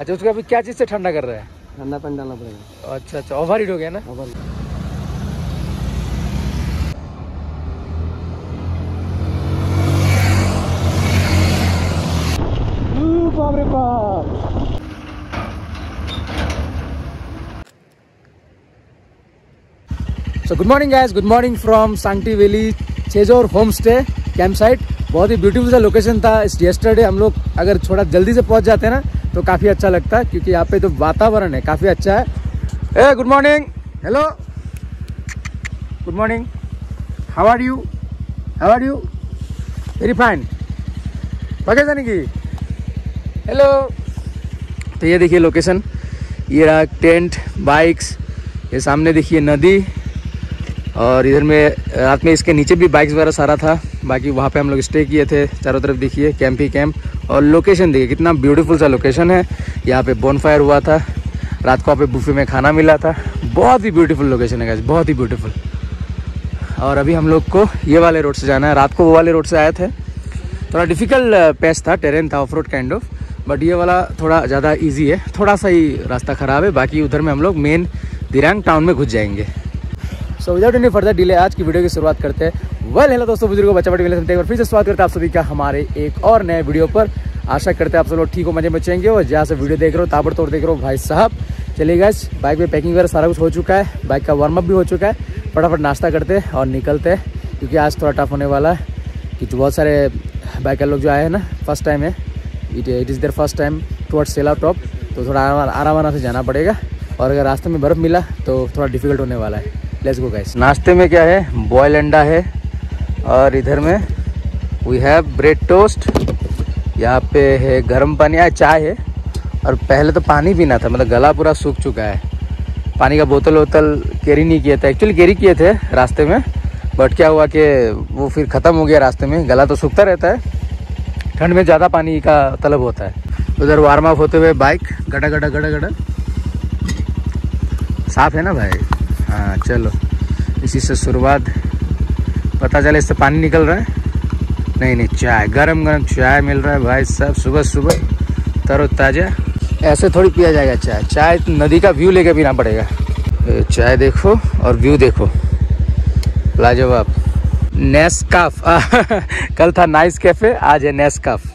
अच्छा उसको अभी क्या चीज़ से ठंडा कर रहा है? ठंडा पानी डालना पड़ेगा। अच्छा अच्छा ओवर हीट हो गया ना? ओवर बाप बाप so good morning guys good morning from Sangti valley Chejor home stay camp site बहुत ही ब्यूटीफुल सा लोकेशन था। इस यस्टरडे हम लोग अगर थोड़ा जल्दी से पहुँच जाते हैं ना तो काफ़ी अच्छा लगता है, क्योंकि यहाँ पे जो तो वातावरण है, काफ़ी अच्छा है। A good morning hello good morning how are you how are you very fine पके जाने की। हेलो तो ये देखिए लोकेशन ये रहा टेंट बाइक्स ये सामने देखिए नदी. और इधर में रात में इसके नीचे भी बाइक्स वगैरह सारा था। बाकी वहाँ पे हम लोग स्टे किए थे, चारों तरफ़ देखिए कैंप ही कैंप और लोकेशन देखिए, कितना ब्यूटीफुल सा लोकेशन है। यहाँ पे बोनफायर हुआ था। रात को यहाँ पे बुफे में खाना मिला था। बहुत ही ब्यूटीफुल लोकेशन है गाइस बहुत ही ब्यूटीफुल और अभी हम लोग को ये वाले रोड से जाना है। रात को वो वाले रोड से आए थे। थोड़ा डिफ़िकल्ट पैच था टेरेन था off road kind of but ये वाला थोड़ा ज़्यादा ईजी है। थोड़ा सा ही रास्ता ख़राब है। बाकी उधर में हम लोग मेन दिरांग टाउन में घुस जाएँगे। So without any further delay आज की वीडियो की शुरुआत करते हैं। वेल हेलो दोस्तों, बुज़ुर्गों, बच्चा बड़ी मिले फिर से स्वागत करते हैं आप सभी का हमारे एक और नए वीडियो पर। आशा करते हैं आप सब लोग ठीक हो, मज़े मचेंगे और जहाँ से वीडियो देख रहे हो, ताबड़तोड़ देख रहे हो, भाई साहब। चलिए गैस बाइक में पैकिंग वगैरह सारा कुछ हो चुका है बाइक का वार्म अप भी हो चुका है। फटाफट नाश्ता करते हैं और निकलते हैं, क्योंकि आज थोड़ा टफ होने वाला है। क्योंकि बहुत सारे बाइकर लोग जो आए हैं ना फ़र्स्ट टाइम है। It it is their first time towards Sela top तो थोड़ा आराम आराम आराम से जाना पड़ेगा। और अगर रास्ते में बर्फ़ मिला तो थोड़ा डिफ़िकल्ट होने वाला है। लेट्स गो गाइस नाश्ते में क्या है? बॉयल अंडा है और इधर में वी हैव ब्रेड टोस्ट यहाँ पे है गर्म पानी। या चाय है। और पहले तो पानी पीना था मतलब गला पूरा सूख चुका है। पानी का बोतल वोतल कैरी नहीं किया था। एक्चुअली कैरी किए थे रास्ते में बट क्या हुआ कि वो फिर ख़त्म हो गया रास्ते में। गला तो सूखता रहता है। ठंड में ज़्यादा पानी का तलब होता है। उधर वार्म अप होते हुए बाइक गड़ा गड़ा गड़ा गड़ा साफ़ है ना भाई? हाँ चलो। इसी से शुरुआत। पता चले इससे पानी निकल रहा है? नहीं नहीं, चाय गरम गरम चाय मिल रहा है भाई साहब सुबह सुबह तरो ताज़ा ऐसे थोड़ी पिया जाएगा चाय। चाय नदी का व्यू लेके पीना पड़ेगा। चाय देखो और व्यू देखो। लाजवाब। नेस्काफ। कल था नाइस कैफ़े, आज है नेस्काफ।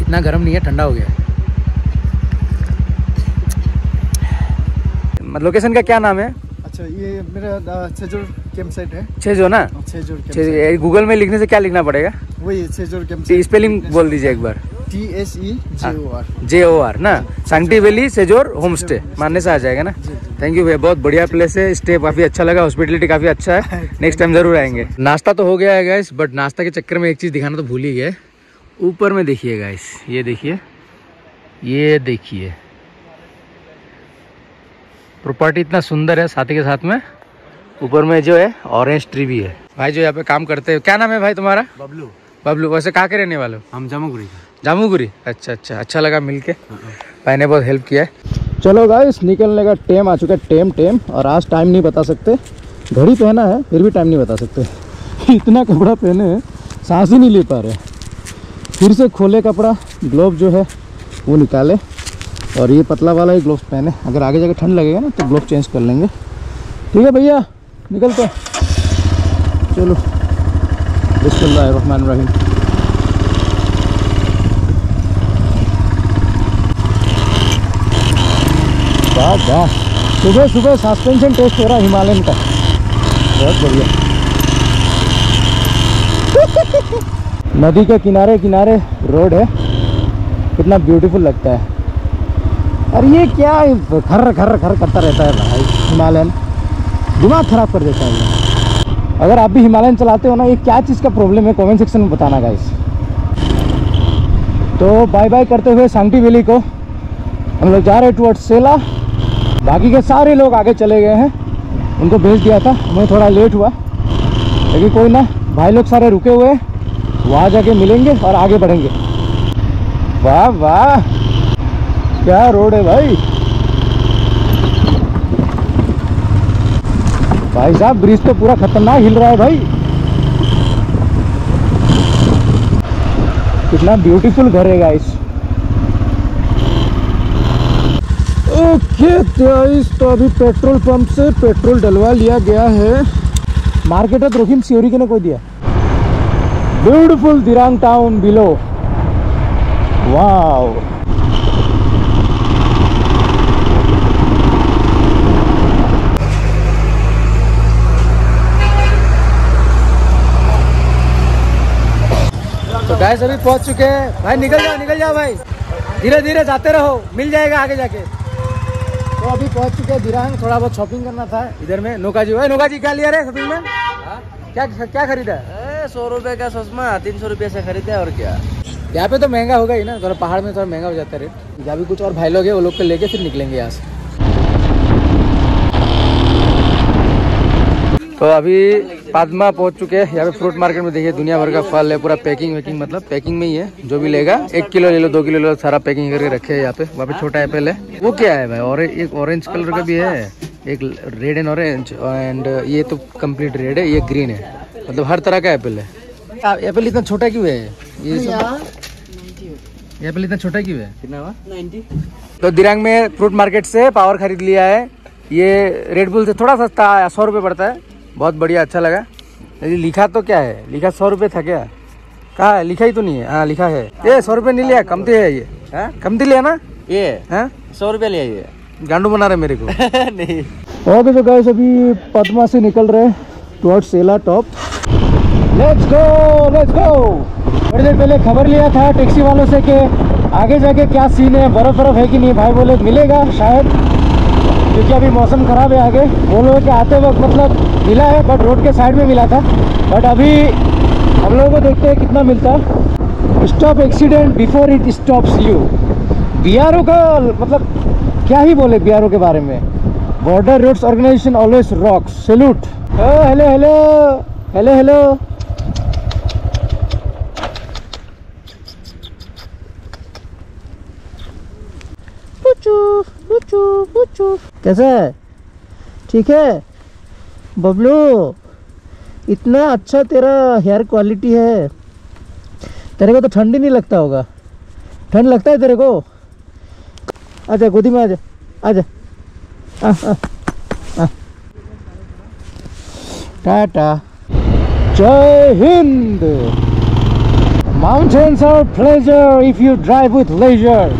इतना गर्म नहीं है, ठंडा हो गया लोकेशन का क्या नाम है? अच्छा ये मेरा छेजोर कैंप साइट है। छेजो ना? छेजोर कैंप छे- गूगल में लिखने से क्या लिखना पड़ेगा? वही छेजोर कैंप स्पेलिंग बोल दीजिए एक बार। T S E J O R J O R ना? Sangti valley Sejor home stay मानने से आ जाएगा ना? थैंक यू भैया बहुत बढ़िया प्लेस है। स्टे काफ़ी अच्छा लगा हॉस्पिटलिटी काफ़ी अच्छा है। नेक्स्ट टाइम ज़रूर आएँगे। नाश्ता तो हो गया है गाइस बट नाश्ता के चक्कर में एक चीज़ दिखाना तो भूल ही गए। ऊपर में देखिए गाइस ये देखिए। ये देखिए। प्रॉपर्टी इतना सुंदर है साथी के साथ में। ऊपर में जो है ऑरेंज ट्री भी है। भाई जो यहाँ पे काम करते हैं क्या नाम है भाई तुम्हारा? बबलू। बबलू वैसे कहाँ के रहने वाले हम जामुगुरी जामुगुरी? अच्छा अच्छा अच्छा लगा मिलके। भाई ने बहुत हेल्प किया है। चलो गाइस निकलने का टेम आ चुका है टेम टेम और आज टाइम नहीं बता सकते। घड़ी पहना है फिर भी टाइम नहीं बता सकते। इतना कपड़ा पहने हैं सांस ही नहीं ले पा रहे। फिर से खोले कपड़ा ग्लोव जो है वो निकाले। और ये पतला वाला ही ग्लोव्स पहने। अगर आगे जाकर ठंड लगेगा ना तो ग्लोव चेंज कर लेंगे। ठीक है भैया, निकलते। चलो। बिस्मिल्लाहिर्रहमानिर्रहीम वाह वाह। सुबह सुबह सस्पेंशन टेस्ट हो रहा है हिमालयन का। बहुत बढ़िया। नदी के किनारे किनारे रोड है। कितना ब्यूटीफुल लगता है। और ये क्या खर खर खर करता रहता है भाई, हिमालयन। दिमाग खराब कर देता है अगर आप भी हिमालयन चलाते हो ना, ये क्या चीज़ का प्रॉब्लम है? कमेंट सेक्शन में बताना गाइस तो बाय बाय करते हुए सांगटी वैली को। हम लोग जा रहे टुवर्ड सेला बाकी के सारे लोग आगे चले गए हैं। उनको भेज दिया था। हमें थोड़ा लेट हुआ। लेकिन कोई ना, भाई लोग सारे रुके हुए हैं। वहाँ जाके मिलेंगे और आगे बढ़ेंगे। वाह वाह। क्या रोड है भाई? भाई साहब, ब्रिज तो पूरा खतरनाक हिल रहा है भाई। कितना ब्यूटीफुल घर है गाइस ओके गाइस तो अभी पेट्रोल पंप से पेट्रोल डलवा लिया गया है। मार्केट रोहिम सियोरी के ने कोई दिया। Beautiful Dirang town below wow guys अभी पहुँच चुके हैं। भाई निकल जाओ निकल जाओ भाई। धीरे धीरे जाते रहो। मिल जाएगा आगे जाके। तो अभी पहुँच चुके हैं दिरांग। थोड़ा बहुत शॉपिंग करना था। इधर में नोका जी ओए नोका जी क्या लिया रहे शॉपिंग में? क्या क्या खरीदा सौ रुपए का चश्मा तीन सौ रुपये से खरीदे और क्या? यहाँ पे तो महँगा होगा ही ना। थोड़ा पहाड़ में थोड़ा महँगा हो जाता है रेट यहाँ भी कुछ और भाई लोग है वो लोग को लेके फिर निकलेंगे यहाँ से। तो अभी पादमा पहुँच चुके हैं। यहाँ पे फ्रूट मार्केट में देखिए दुनिया भर का फल है पूरा पैकिंग वैकिंग मतलब पैकिंग में ही है। जो भी लेगा एक किलो ले लो दो किलो ले लो सारा पैकिंग करके रखे है यहाँ पे। वहाँ पे छोटा एप्पल है। वो क्या है भाई? और एक ऑरेंज कलर का भी है एक रेड एंड ऑरेंज एंड ये तो कंप्लीट रेड है ये ग्रीन है। मतलब हर तरह का एप्पल है। एप्पल इतना छोटा क्यों है? ये एप्पल इतना छोटा क्यों है? कितना तो दिरांग में फ्रूट मार्केट से पावर खरीद लिया है। ये रेड बुल से थोड़ा सस्ता है सौ रुपये पड़ता है। बहुत बढ़िया अच्छा लगा। यदि लिखा तो क्या है? लिखा सौ रुपये था क्या? कहा है? लिखा ही तो नहीं है। हाँ लिखा है। ये सौ रुपये नहीं लिया कमती है ये। हाँ? कमती लिया ना? ये हाँ? सौ रुपये ले आइए गांडू बना रहे मेरे को। नहीं। ओके तो गाइस अभी पद्मा से निकल रहे toward Sela top let's go let's go थोड़ी देर पहले खबर लिया था टैक्सी वालों से कि आगे जाके क्या सीन है बर्फ़ बर्फ़ है कि नहीं भाई बोले मिलेगा शायद। क्योंकि अभी मौसम खराब है आगे। लोग के आते वक्त मतलब मिला है बट रोड के साइड में मिला था। बट अभी हम लोगों को देखते हैं कितना मिलता। Stop accident before it stops you B का मतलब क्या ही बोले बीआरओ के बारे में। Border roads organisation always rock salute hello hello hello hello कैसा है? ठीक है? बबलू, इतना अच्छा तेरा हेयर क्वालिटी है। तेरे को तो ठंड ही नहीं लगता होगा। ठंड लगता है तेरे को? अच्छा गोदी में आजा आजा। टाटा। जय Hind. Mountains are pleasure if you drive with leisure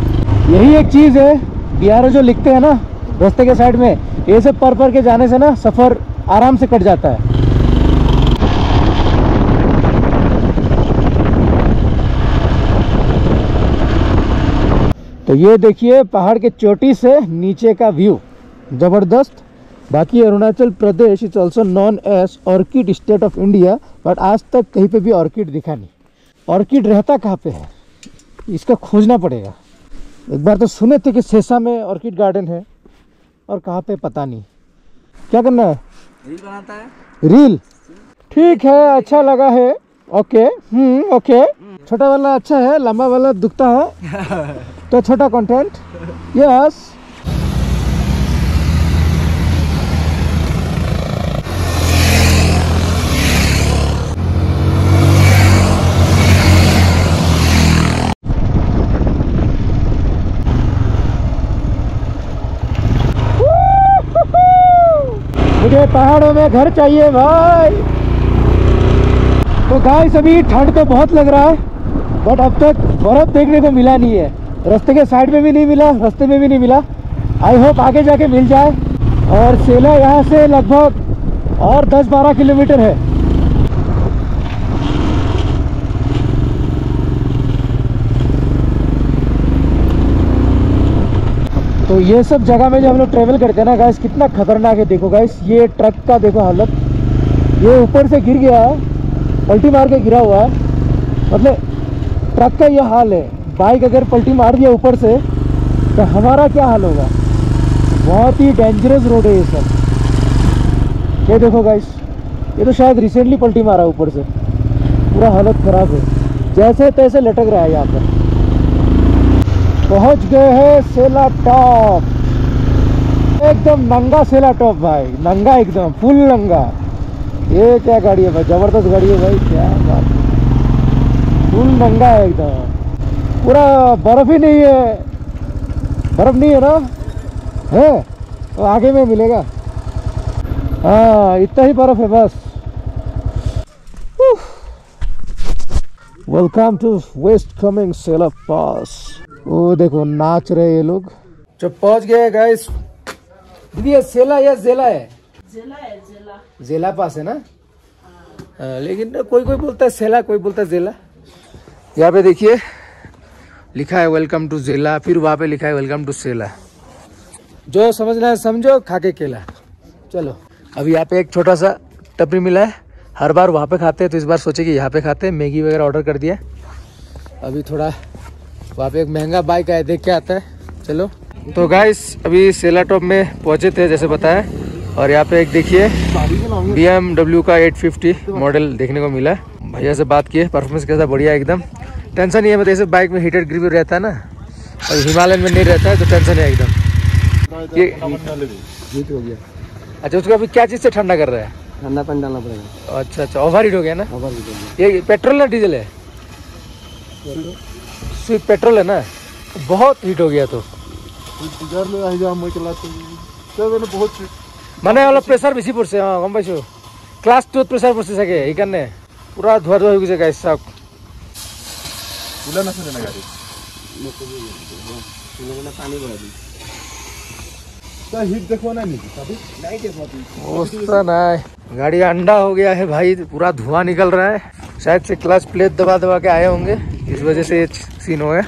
यही एक चीज़ है बिहार जो लिखते हैं ना, रास्ते के साइड में, ये सब पर पर के जाने से ना, सफ़र आराम से कट जाता है। तो ये देखिए पहाड़ के चोटी से नीचे का व्यू। ज़बरदस्त। बाकी Arunachal Pradesh is also known as orchid state of India but आज तक कहीं पे भी ऑर्किड दिखा नहीं। ऑर्किड रहता कहाँ पे है? इसका खोजना पड़ेगा। एक बार तो सुने थे कि सेसा में ऑर्किड गार्डन है, और कहाँ पे पता नहीं। क्या करना है? रील बनाता है? रील ठीक है अच्छा लगा है। ओके हम्म ओके छोटा वाला अच्छा है लंबा वाला दुखता है। तो छोटा कंटेंट यस पहाड़ों में घर चाहिए भाई। तो गाय सभी ठंड तो बहुत लग रहा है बट अब तक बर्फ़ देखने को मिला नहीं है। रास्ते के साइड में भी नहीं मिला, रास्ते में भी नहीं मिला। आई होप आगे जाके मिल जाए। और सेला यहाँ से लगभग और 10-12 किलोमीटर है। तो ये सब जगह में जो हम लोग ट्रेवल करते हैं ना गाइस कितना खतरनाक है, देखो गाइस ये ट्रक का देखो हालत। ये ऊपर से गिर गया है, पलटी मार के गिरा हुआ है। मतलब ट्रक का ये हाल है। बाइक अगर पलटी मार दिया ऊपर से तो हमारा क्या हाल होगा? बहुत ही डेंजरस रोड है ये सब। ये देखो गाइस ये तो शायद रिसेंटली पलटी मारा ऊपर से। पूरा हालत ख़राब है। जैसे तैसे लटक रहा है यहाँ पर। पहुँच गए हैं सेला टॉप। एकदम नंगा सेला टॉप भाई, नंगा एकदम, फुल नंगा। ये क्या गाड़ी है भाई, ज़बरदस्त गाड़ी है भाई, क्या बात। फुल नंगा है एकदम। पूरा बर्फ़ ही नहीं है। बर्फ़ नहीं है ना? है? तो आगे में मिलेगा। हाँ इतना ही बर्फ़ है बस। Welcome to West Kameng Sela pass ओ देखो नाच रहे ये लोग। जो पहुँच गए गाइस दीदी ये सेला या जेला है। जिला है जिला। जेला पास है ना? हाँ, लेकिन ना कोई कोई बोलता है सेला कोई बोलता है जेला। यहाँ पे देखिए लिखा है वेलकम टू जेला फिर वहाँ पे लिखा है वेलकम टू सेला जो समझना है समझो खा के केला। चलो अभी यहाँ पे एक छोटा सा टपरी मिला है। हर बार वहाँ पे खाते हैं तो इस बार सोचे कि यहाँ पे खाते हैं। मैगी वगैरह ऑर्डर कर दिया। अभी थोड़ा वहाँ पे एक महँगा बाइक है देख के आता है। चलो। तो गाइस अभी सेला टॉप में पहुँचे थे जैसे बताया। और यहाँ पे एक देखिए बी एम डब्ल्यू का 850 मॉडल देखने को मिला। भैया से बात किए परफॉर्मेंस कैसा बढ़िया है एकदम। टेंशन नहीं है मतलब ऐसे बाइक में हीटेड ग्रिप रहता है ना। और हिमालयन में नहीं रहता है तो टेंशन है एकदम। ये हीट हो गया अच्छा उसको अभी क्या चीज़ से ठंडा कर रहा है? ठंडा पानी डालना पड़ेगा। अच्छा अच्छा ओवर हीट हो गया ना? ओवर ये पेट्रोल ना डीजल है? स्विफ्ट पेट्रोल है ना बहुत हीट हो गया तो মানে অলপ প্ৰেছাৰ বেছি পৰিছে অঁ গম পাইছোঁ ক্লাছ টুত প্ৰেছাৰ পৰিছে চাগে সেইকাৰণে পূৰা ধোৱা ধোৱা হৈ গৈছে গাড়ী চাওক पानी बढ़ा दी अवस्था नहीं गाड़ी अंडा हो गया है भाई पूरा धुआं निकल रहा है शायद से क्लच प्लेट दबा दबा के आए होंगे इस वजह से ये सीन हो। गया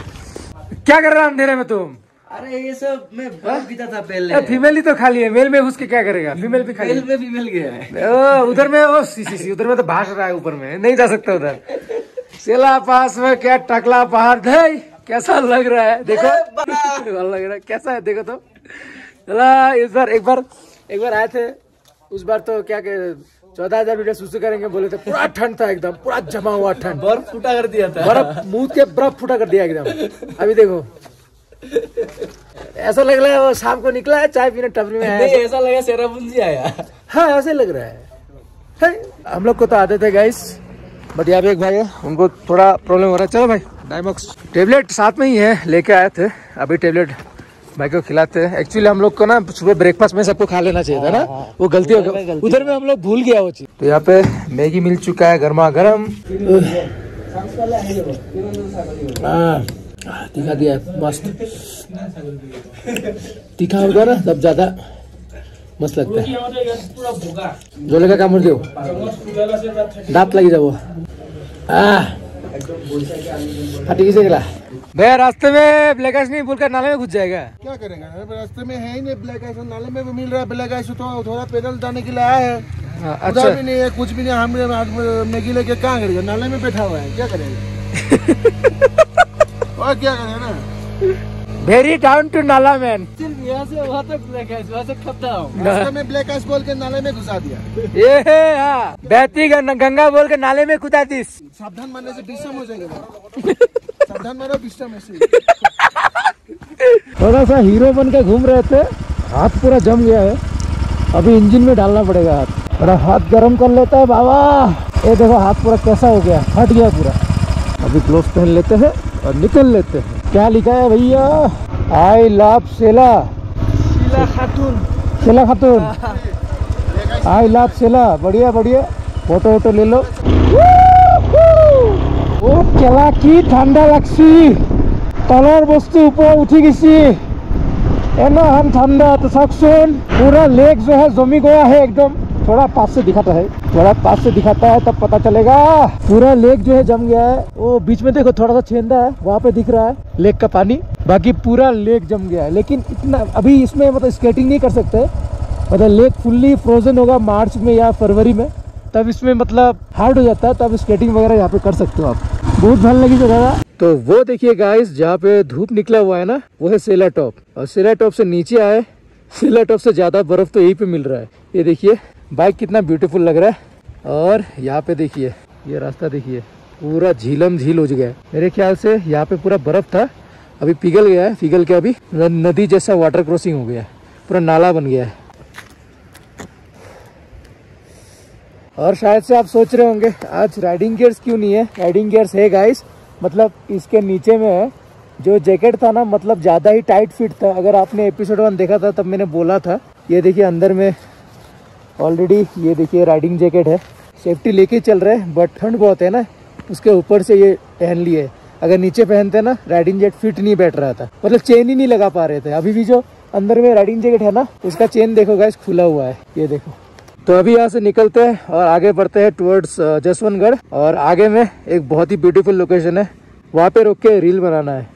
क्या कर रहा है अंधेरे में तुम? अरे ये सब मैं बर्फ़ पीता था पहले। फीमेल ही तो खाली है। मेल में घुस के क्या करेगा? फीमेल भी खाली मेल में भी मिल गया है। उधर में ओ सी सी सी उधर में तो भाष रहा है ऊपर में। नहीं जा सकता उधर। सेला पास में क्या टकला पहाड़? धई कैसा लग रहा है? देखो। लग रहा है। कैसा है? देखो तो। चला इस बार एक बार एक बार आए थे। उस बार तो क्या कह चौदह हज़ार वीडियो सुसु करेंगे बोले थे पूरा ठंड था एकदम पूरा जमा हुआ ठंड। बर्फ़ फूटा कर दिया था। बर्फ़ मुँह के बर्फ़ फूटा कर दिया एकदम। अभी देखो। ऐसा लग रहा है वो शाम को निकला है चाय पीने टपरी में नहीं ऐसा लगा सेरापुंजी आया। हाँ ऐसे लग रहा है, है हम लोग को तो आदत है गाइस बट यहाँ पे एक भाई है उनको थोड़ा प्रॉब्लम हो रहा है। चलो भाई डायमॉक्स टेबलेट साथ में ही है लेके आए थे। अभी टेबलेट भाई को खिलाते हैं? एक्चुअली हम लोग को ना सुबह ब्रेकफास्ट में सबको खा लेना चाहिए था ना? वो गलती हो गई उधर में हम लोग भूल गया वो चीज़। तो यहाँ पे मैगी मिल चुका है गर्मा गर्म। हाँ, तीखा दिया मस्त। तीखा होगा ना तब ज़्यादा मस्त लगता है। जोले का काम कर दो दांत लगी जाओ फाटी किसे गला भैया रास्ते में ब्लैक आइस नहीं बोलकर नाले में घुस जाएगा। क्या करेगा? रास्ते में है ही नहीं ब्लैक आइस नाले में भी मिल रहा है ब्लैक आइस तो थोड़ा पैदल जाने के लिए आया है। हाँ, अच्छा। भी नहीं है कुछ भी नहीं हम मैगी लेके कहाँ करेगा नाले में बैठा हुआ है क्या करेगा? और क्या करेगा ना? Very down to nala man सिर्फ़ यहाँ से वहाँ तक ब्लैक है वहाँ से खत्म रास्ते में ब्लैक आइस बोल के नाले में घुसा दिया। ये है हाँ। बहती गंगा बोल के नाले में कुदा दिस। सावधान मारने से डिस्टर्ब हो जाएगा। सावधान मारो डिस्टर्ब ऐसे थोड़ा सा हीरो बन के घूम रहे थे हाथ पूरा जम गया है। अभी इंजन में डालना पड़ेगा हाथ। थोड़ा हाथ गर्म कर लेता है बाबा। ये देखो हाथ पूरा कैसा हो गया हट गया पूरा। अभी ग्लोव पहन लेते हैं और निकल लेते हैं। क्या लिखा है भैया? I love Sela Sheila Khatoon. Sela Khatoon. I love सेला बढ़िया बढ़िया। फ़ोटो वोटो ले। लो ও কেলা কি ঠাণ্ডা লাগছি তলৰ বস্তু ওপৰত উঠি গেছি एनाहन ठंडा तो चाकसुन पूरा लेक जो है जमी गया है एकदम थोड़ा पास से दिखाता है थोड़ा पास से दिखाता है तब पता चलेगा पूरा लेक जो है जम गया है वो बीच में देखो थोड़ा सा छेंदा है वहाँ पे दिख रहा है लेक का पानी बाकी पूरा लेक जम गया है लेकिन इतना अभी इसमें मतलब स्केटिंग नहीं कर सकते मतलब लेक फुल्ली फ्रोजन होगा मार्च में या फरवरी में तब इसमें मतलब हार्ड हो जाता है तब स्केटिंग वगैरह यहाँ पे कर सकते हो आप बहुत भल लगी जगह तो वो देखिए गाइस जहाँ पे धूप निकला हुआ है ना, वो है सेला टॉप और सेला टॉप से नीचे आए सेला टॉप से ज़्यादा बर्फ़ तो यहीं पे मिल रहा है। ये देखिए बाइक कितना ब्यूटीफुल लग रहा है। और यहाँ पे देखिए, ये रास्ता देखिए, पूरा झीलम झील हो गया है। मेरे ख्याल से यहाँ पे पूरा बर्फ़ था, अभी पिघल गया है, पिघल के अभी नदी जैसा वाटर क्रॉसिंग हो गया है, पूरा नाला बन गया है। और शायद से आप सोच रहे होंगे, आज राइडिंग गियर्स क्यों नहीं है? राइडिंग गियर्स है गाइस मतलब इसके नीचे में है। जो जैकेट था ना मतलब ज़्यादा ही टाइट फिट था। अगर आपने एपिसोड वन देखा था, तब मैंने बोला था। ये देखिए, अंदर में ऑलरेडी ये देखिए राइडिंग जैकेट है। सेफ्टी लेके चल रहे हैं बट ठंड बहुत है ना। उसके ऊपर से ये पहन लिए। अगर नीचे पहनते ना राइडिंग जैकेट फिट नहीं बैठ रहा था। मतलब चेन ही नहीं लगा पा रहे थे। अभी भी जो अंदर में राइडिंग जैकेट है ना, उसका चेन देखो गाइस खुला हुआ है। ये देखो। तो अभी यहाँ से निकलते हैं और आगे बढ़ते हैं टुवर्ड्स जसवंतगढ़ और आगे में एक बहुत ही ब्यूटीफुल लोकेशन है। वहाँ पे रुक के रील बनाना है।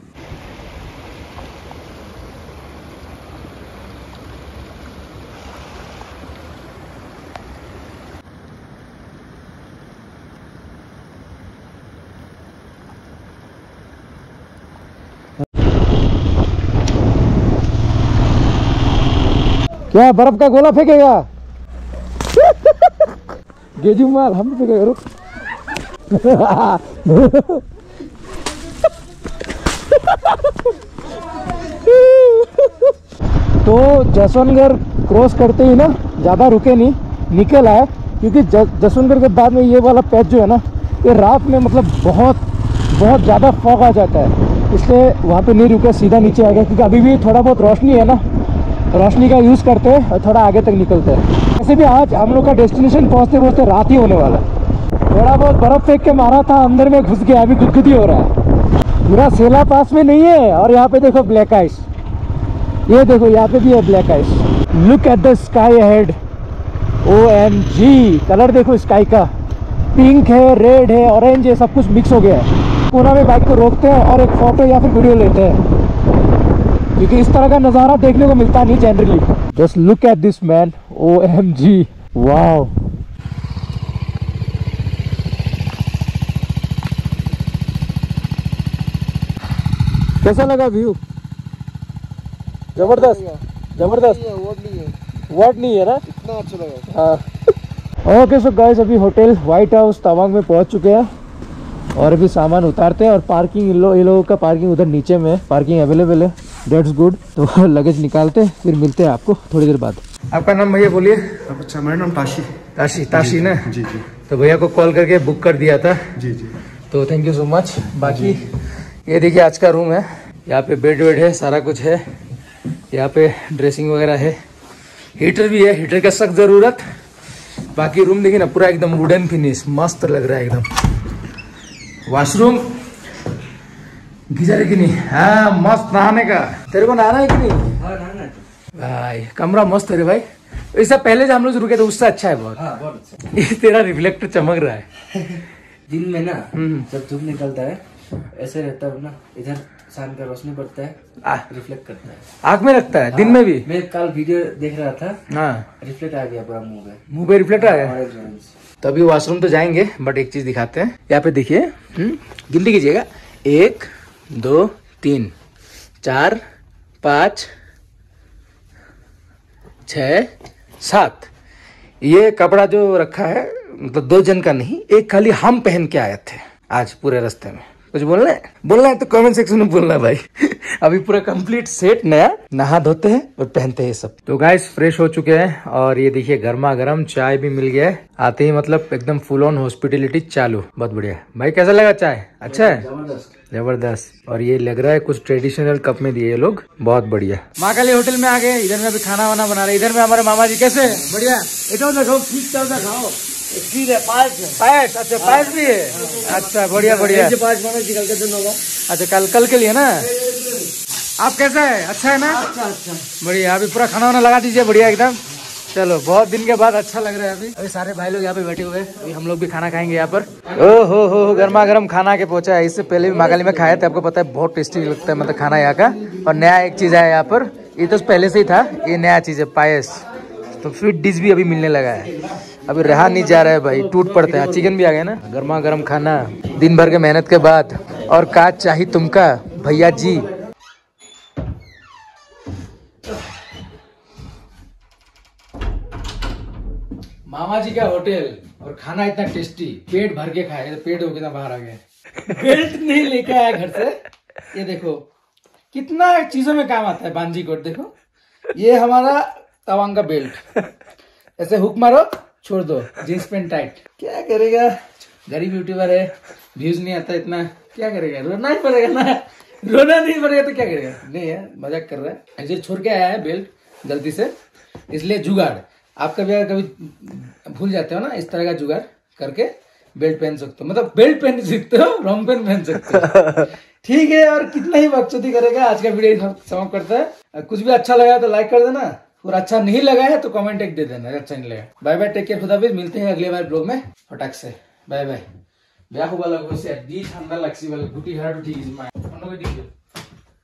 क्या बर्फ़ का गोला फेंकेगा? माल हम फेंकेगा रुक। तो जसवंतगढ़ क्रॉस करते ही ना, ज़्यादा रुके नहीं, निकल आए, क्योंकि जसवंतगढ़ के बाद में ये वाला पैच जो है ना, ये रात में मतलब बहुत बहुत ज़्यादा फॉग आ जाता है। इसलिए वहाँ पे नहीं रुके, सीधा नीचे आ गया क्योंकि अभी भी थोड़ा बहुत रोशनी है ना। रोशनी का यूज़ करते हैं और थोड़ा आगे तक निकलते हैं। वैसे भी आज हम लोग का डेस्टिनेशन पहुँचते पहुँचते रात ही होने वाला है। थोड़ा बहुत बर्फ़ फेंक के मारा था, अंदर में घुस गया, अभी गुदगुदी हो रहा है। पूरा सेला पास में नहीं है और यहाँ पे देखो ब्लैक आइस ये देखो, यहाँ पे भी है black ice look at the sky head O M G colour देखो स्काई का। पिंक है रेड है ऑरेंज है, सब कुछ मिक्स हो गया है। कोना में बाइक को रोकते हैं और एक फ़ोटो या फिर वीडियो लेते हैं। क्योंकि इस तरह का नज़ारा देखने को मिलता नहीं generally just look at this man O M G wow कैसा लगा व्यू ज़बरदस्त. ज़बरदस्त. वर्ड नहीं है ना? इतना अच्छा लगा हाँ. ओके सो गाइस अभी होटल व्हाइट हाउस तवांग में पहुँच चुके हैं और अभी सामान उतारते हैं और पार्किंग इन लो, लोगों का पार्किंग उधर नीचे में है। पार्किंग अवेलेबल है. डेट्स गुड तो लगेज निकालते हैं फिर मिलते हैं आपको थोड़ी देर बाद। आपका नाम भैया बोलिए। अच्छा मेरा नाम ताशी। ताशी ताशी ना? जी जी। तो भैया को कॉल करके बुक कर दिया था। जी जी। तो थैंक यू सो मच बाकी ये देखिए आज का रूम है। यहाँ पे बेड वेड है सारा कुछ है। यहाँ पे ड्रेसिंग वगैरह है। हीटर भी है हीटर का सख्त ज़रूरत। बाकी रूम देखिए ना पूरा एकदम वुडन फिनिश मस्त लग रहा है एकदम। वॉशरूम गीजर है कि नहीं? हाँ मस्त नहाने का। तेरे को नहाना है कि नहीं? भाई कमरा मस्त है भाई। इससे पहले जो हम लोग रुके थे उससे अच्छा है बहुत। हाँ बहुत अच्छा। ये तेरा रिफ्लेक्टर चमक रहा है। दिन में ना हम्म। जब धूप निकलता है ऐसे रहता है ना इधर शाम का रोशनी पड़ता है आ, रिफ्लेक्ट करता है। आँख में लगता है दिन में भी? मैं कल वीडियो देख रहा था हाँ। रिफ्लेक्ट आ गया पूरा मुँह में मुँह पे रिफ्लेक्ट आ गया तो अभी वॉशरूम तो जाएँगे बट एक चीज़ दिखाते हैं। यहाँ पे देखिए हम्म, गिनती कीजिएगा। एक दो तीन चार पाँच छ सात। ये कपड़ा जो रखा है मतलब दो जन का नहीं, एक खाली हम पहन के आए थे आज पूरे रास्ते में। कुछ बोलना है? बोलना है तो कमेंट सेक्शन में बोलना भाई। अभी पूरा कंप्लीट सेट नया। नहा धोते हैं और पहनते हैं सब। तो गाइस फ्रेश हो चुके हैं और ये देखिए गर्मा गर्म चाय भी मिल गया है। आते ही मतलब एकदम फुल ऑन हॉस्पिटलिटी चालू। बहुत बढ़िया। भाई कैसा लगा चाय? अच्छा है? ज़बरदस्त। ज़बरदस्त। और ये लग रहा है कुछ ट्रेडिशनल कप में दिए ये लोग। बहुत बढ़िया। माँ काली होटल में आ गए इधर में अभी खाना वाना बना रहे इधर में हमारे मामा जी कैसे बढ़िया। इधर उधर खाओ ठीक उधर खाओ। पायस अच्छा पायस भी है? अच्छा बढ़िया बढ़िया। के दोनों अच्छा कल कल के लिए ना? आप कैसा है? अच्छा है ना? अच्छा अच्छा। बढ़िया अभी पूरा खाना वाना लगा दीजिए बढ़िया एकदम। चलो बहुत दिन के बाद अच्छा लग रहा है अभी। अभी सारे भाई लोग यहाँ पे बैठे हुए हैं। अभी हम लोग भी खाना खाएँगे यहाँ पर। ओ हो हो हो गर्मा गर्म खाना के पहुँचा है। इससे पहले भी मागाली में खाया था आपको पता है बहुत टेस्टी लगता है मतलब खाना यहाँ का। और नया एक चीज़ है यहाँ पर। ये तो पहले से ही था ये नया चीज़ है पायस। तो स्वीट डिश भी अभी मिलने लगा है। अभी रहा नहीं जा रहा है भाई, टूट पड़ते हैं। चिकन भी आ गया ना? गर्मा गर्म खाना। दिन भर के मेहनत के बाद। और काज चाहिए तुमका, भैया जी। मामा जी का होटल, और खाना इतना टेस्टी। पेट भर के खाए तो पेट हो कितना बाहर आ गया बेल्ट नहीं लेके आया घर से। ये देखो, कितना चीज़ों में काम आता है बांजी कोट, देखो। ये हमारा तवांग का बेल्ट ऐसे हुक मारो। छोड़ दो जींस पैंट टाइट क्या करेगा? गरीब यूट्यूबर है व्यूज़ नहीं आता इतना क्या करेगा? रोना ही पड़ेगा ना। रोना नहीं पड़ेगा तो क्या करेगा? नहीं है मज़ाक कर रहा है। एक्चुअली छोड़ के आया है बेल्ट गलती से। इसलिए जुगाड़। आप कभी अगर कभी भूल जाते हो ना इस तरह का जुगाड़ करके बेल्ट पहन सकते हो। मतलब बेल्ट पहन सकते हो रॉन्ग पेन पहन सकते हो। ठीक है और कितना ही बकचोदी करेगा। आज का वीडियो समाप्त करता है। कुछ भी अच्छा लगा तो लाइक कर देना। और अच्छा नहीं लगा है तो कमेंट एक दे देना अगर अच्छा नहीं लगा बाय बाय टेक केयर खुदाफिज मिलते हैं अगले बार ब्लॉग में फटाक से बाय बाय ব্যাকো বলা কৈছে দি ঠান্ডা লাগছি বলে গুটি হাড় উঠি গেছে মা অন্য কই দিকে